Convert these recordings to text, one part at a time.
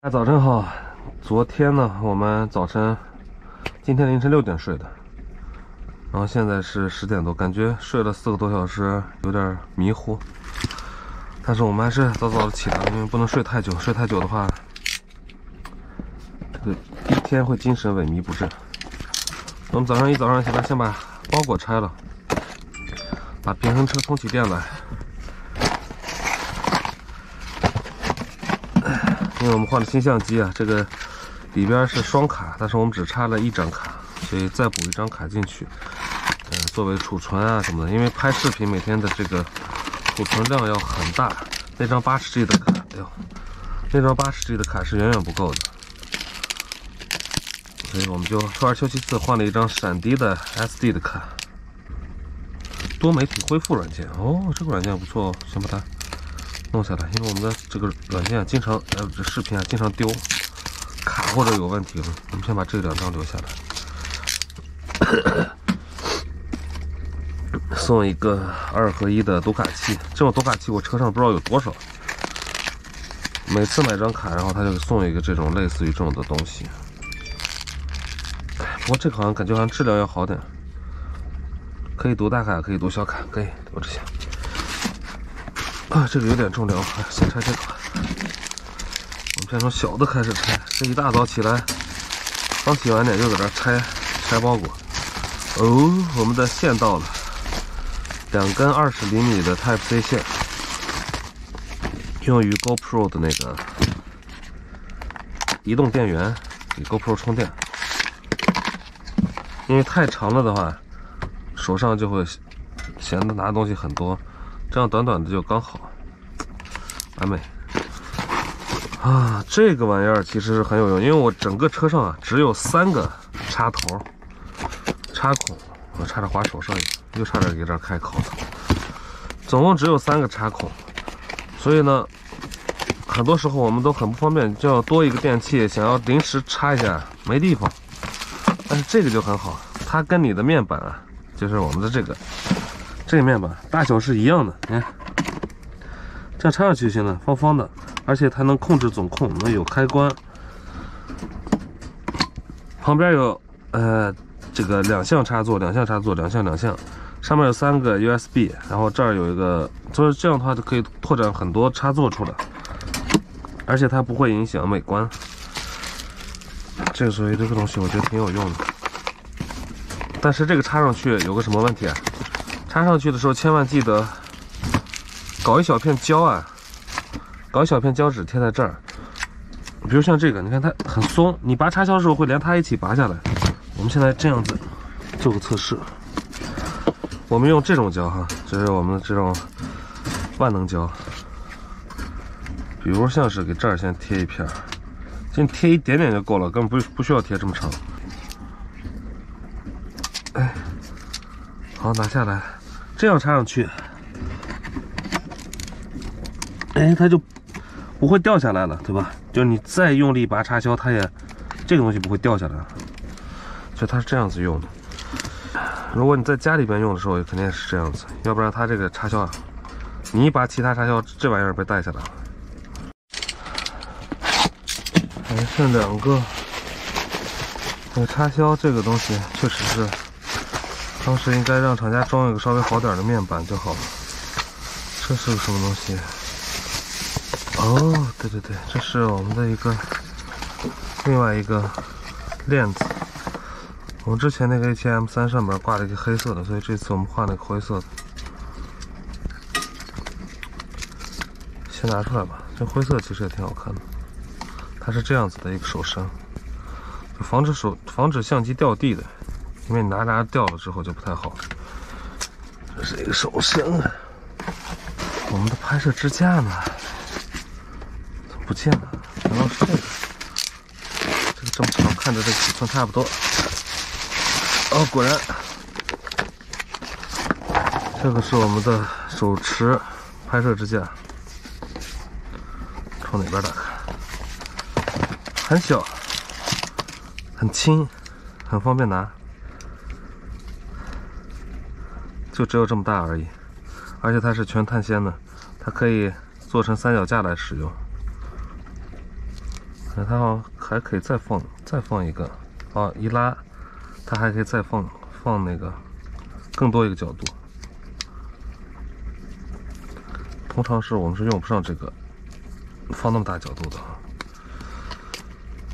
大家早晨好。昨天呢，我们早晨，今天凌晨六点睡的，然后现在是十点多，感觉睡了四个多小时，有点迷糊。但是我们还是早早的起来，因为不能睡太久，睡太久的话，这个一天会精神萎靡不振。我们早上一早上起来，先把包裹拆了，把平衡车充起电来。因为我们换了新相机啊，这个里边是双卡，但是我们只插了一张卡，所以再补一张卡进去，呃，作为储存啊什么的。因为拍视频每天的这个储存量要很大，那张八十 G 的卡，哎呦，那张八十 G 的卡是远远不够的，所以我们就初二休息次，换了一张闪迪的 SD 的卡。多媒体恢复软件，哦，这个软件不错哦，先把它。弄下来，因为我们的这个软件经常，呃，这视频啊经常丢卡或者有问题，我们先把这两张留下来。送一个二合一的读卡器，这种读卡器我车上不知道有多少。每次买张卡，然后他就送一个这种类似于这种的东西。不过这个好像感觉好像质量要好点，可以读大卡，可以读小卡，可以读这些。啊，这个有点重量，先拆这个吧。我们先从小的开始拆。这一大早起来，刚洗完脸就搁这拆拆包裹。哦，我们的线到了，两根二十厘米的 Type C 线，用于 GoPro 的那个移动电源，给 GoPro 充电。因为太长了的话，手上就会闲的拿东西很多。这样短短的就刚好，完美啊！这个玩意儿其实是很有用，因为我整个车上啊只有三个插头、插孔，我差点划手上，又差点给这儿开口子。总共只有三个插孔，所以呢，很多时候我们都很不方便，就要多一个电器，想要临时插一下没地方。但是这个就很好，它跟你的面板啊，就是我们的这个。这面板大小是一样的，你看，这样插上去就行了，方方的，而且它能控制总控，能有开关。旁边有呃这个两项插座，两项插座，两项两项，上面有三个 USB，然后这儿有一个，就是这样的话就可以拓展很多插座出来，而且它不会影响美观。这个所以这个东西我觉得挺有用的，但是这个插上去有个什么问题啊？插上去的时候，千万记得搞一小片胶啊，搞一小片胶纸贴在这儿。比如像这个，你看它很松，你拔插销的时候会连它一起拔下来。我们现在这样子做个测试，我们用这种胶哈，这是我们的这种万能胶。比如像是给这儿先贴一片，先贴一点点就够了，根本不不需要贴这么长。哎，好，拿下来。这样插上去，哎，它就不会掉下来了，对吧？就你再用力拔插销，它也这个东西不会掉下来。所以它是这样子用的。如果你在家里边用的时候，肯定是这样子，要不然它这个插销啊，你一拔其他插销，这玩意儿被带下来了。还剩两个，那插销这个东西确实是。当时应该让厂家装一个稍微好点的面板就好了。这是个什么东西？哦，对对对，这是我们的一个另外一个链子。我们之前那个 ATM 三上面挂了一个黑色的，所以这次我们换了个灰色的。先拿出来吧，这灰色其实也挺好看的。它是这样子的一个手绳，就防止手防止相机掉地的。因为拿拿掉了之后就不太好。这是一个手绳，我们的拍摄支架呢？怎么不见了？难道是这个？这个正常，看着这尺寸差不多。哦，果然，这个是我们的手持拍摄支架。从哪边打开？很小，很轻，很方便拿。就只有这么大而已，而且它是全碳纤的，它可以做成三脚架来使用。它好像还可以再放再放一个，啊，一拉，它还可以再放放那个更多一个角度。通常是我们是用不上这个放那么大角度的，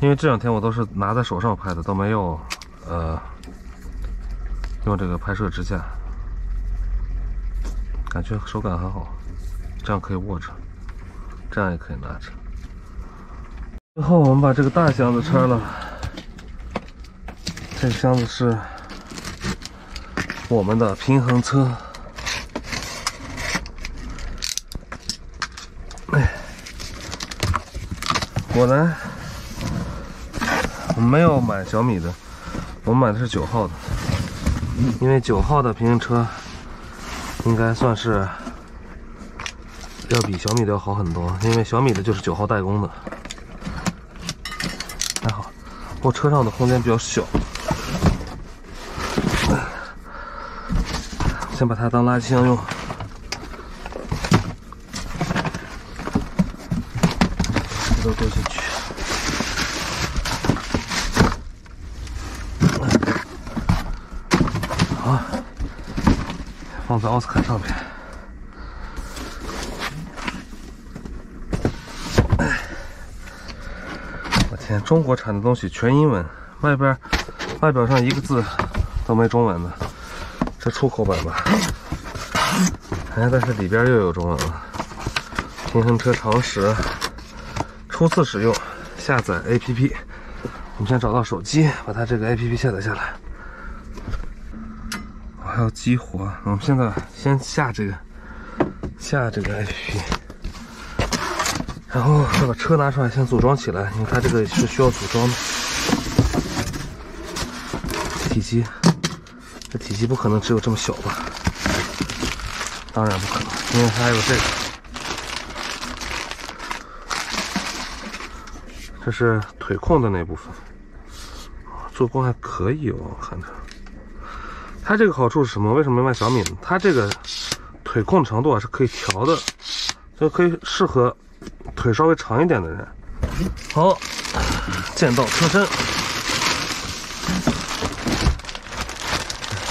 因为这两天我都是拿在手上拍的，都没有呃用这个拍摄支架，感觉手感很好，这样可以握着，这样也可以拿着。最后我们把这个大箱子拆了，这箱子是我们的平衡车。哎，果然我没有买小米的，我买的是九号的，因为九号的平衡车应该算是要比小米的要好很多，因为小米的就是九号代工的。还好，我车上的空间比较小，先把它当垃圾箱用。这都丢进去。好，放在奥斯卡上面。我天，中国产的东西全英文，外边外表上一个字都没中文的，这出口版吧？哎，但是里边又有中文了。平衡车常识，初次使用，下载 APP。我们先找到手机，把它这个 APP 下载下来。还要激活，我们现在先下这个下这个 APP。然后再把车拿出来，先组装起来，因为它这个是需要组装的。体积，这体积不可能只有这么小吧？当然不可能，因为它还有这个。这是腿控的那部分，做工还可以哦，看着。它这个好处是什么？为什么卖小米呢？它这个腿控程度啊是可以调的，就可以适合。腿稍微长一点的人，好，见到车身，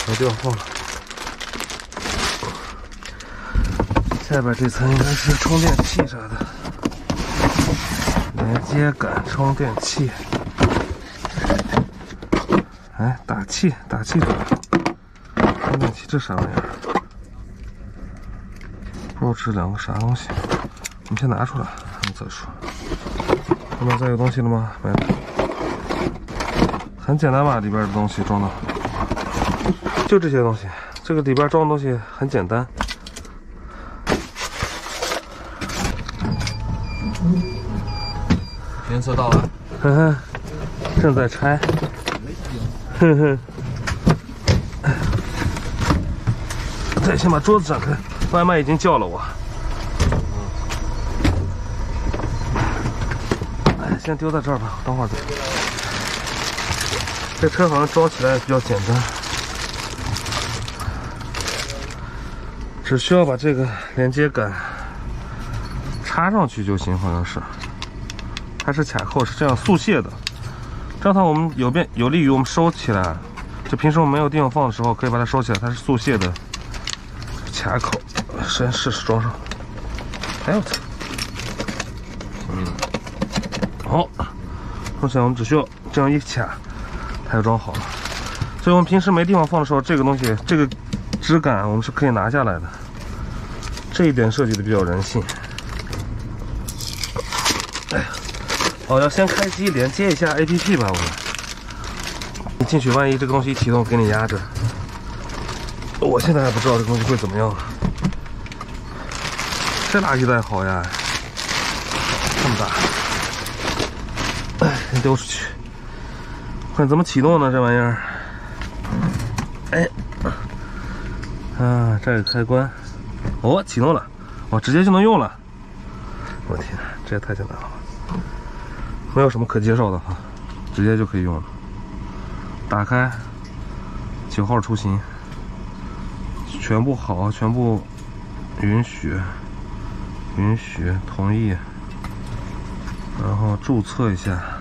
没地方放了。下边这层应该是充电器啥的，连接杆、充电器，哎，打气，打气筒，这啥玩意儿？不知道这是两个啥东西。我们先拿出来，然后再说。后面再有东西了吗？没有。很简单吧，里边的东西装的，就这些东西。这个里边装的东西很简单。颜色到了，呵呵，正在拆。呵呵。对，先把桌子展开，外卖已经叫了我。先丢在这儿吧，等会儿再。这车好像装起来比较简单，只需要把这个连接杆插上去就行，好像是。它是卡扣，是这样速卸的，这样它我们有便有利于我们收起来。就平时我们没有地方放的时候，可以把它收起来。它是速卸的卡口，先试试装上。哎呦我操！嗯好，放下我们只需要这样一卡，它就装好了。所以我们平时没地方放的时候，这个东西这个支杆我们是可以拿下来的。这一点设计的比较人性。哎呀，哦，要先开机连接一下 APP 吧，我们。你进去，万一这个东西启动给你压着，我现在还不知道这东西会怎么样。这垃圾袋好呀，这么大。先丢出去，看怎么启动呢？这玩意儿，哎，啊，这个开关，哦，启动了，哦，直接就能用了。我天，这也太简单了吧，没有什么可介绍的哈，直接就可以用了。打开，九号出行，全部好，全部允许，允许，同意。然后注册一下。